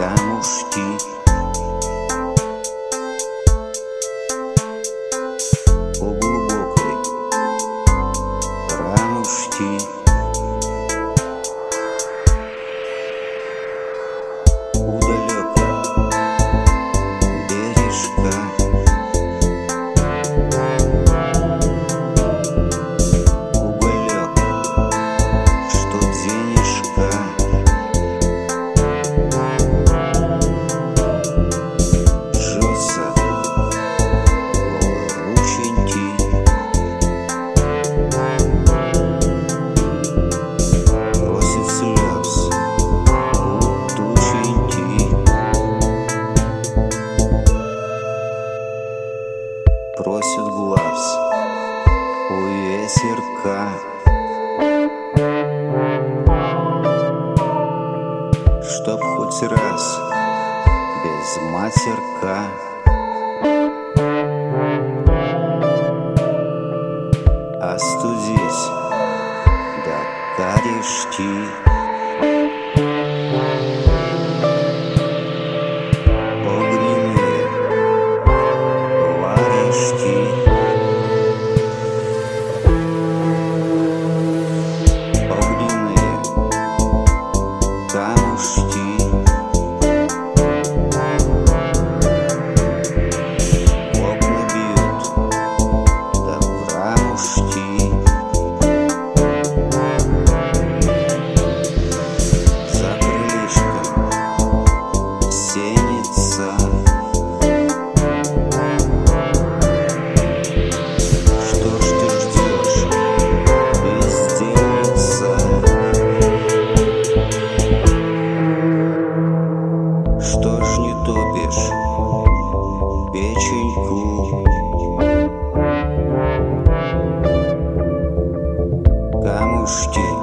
pensamos que чтоб хоть раз. Без матерка. Остудить до корешки. pomóżcie